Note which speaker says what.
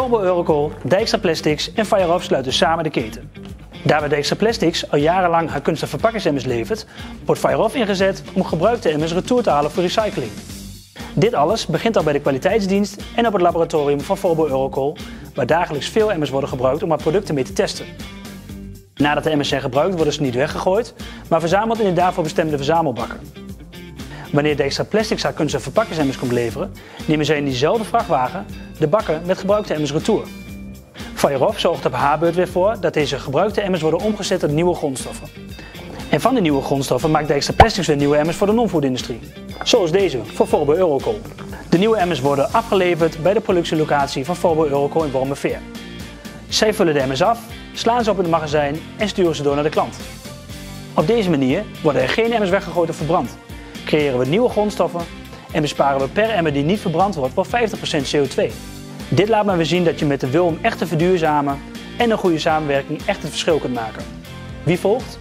Speaker 1: Volvo Eurocoal, Dijkstra Plastics en Fireoff sluiten samen de keten. Daar Dijkstra Plastics al jarenlang haar kunststof verpakkingsemmers levert, wordt Fireoff ingezet om gebruikte emmers retour te halen voor recycling. Dit alles begint al bij de kwaliteitsdienst en op het laboratorium van Volvo Eurocoal, waar dagelijks veel emmers worden gebruikt om haar producten mee te testen. Nadat de emmers zijn gebruikt worden ze niet weggegooid, maar verzameld in de daarvoor bestemde verzamelbakken. Wanneer Dijkstra Plastics haar kunststof verpakkingsemmers komt leveren, nemen zij in diezelfde vrachtwagen de bakken met gebruikte emmers retour. Fireoff zorgt op haar beurt weer voor dat deze gebruikte emmers worden omgezet tot nieuwe grondstoffen. En van die nieuwe grondstoffen maakt Dijkstra Plastics weer nieuwe emmers voor de non-foodindustrie. Zoals deze, voor Forbo Eurocoal. De nieuwe emmers worden afgeleverd bij de productielocatie van Forbo Eurocoal in Wormerveer. Zij vullen de emmers af, slaan ze op in het magazijn en sturen ze door naar de klant. Op deze manier worden er geen emmers weggegooid of verbrand. Creëren we nieuwe grondstoffen en besparen we per emmer die niet verbrand wordt wel 50% CO2. Dit laat maar weer zien dat je met de wil om echt te verduurzamen en een goede samenwerking echt het verschil kunt maken. Wie volgt?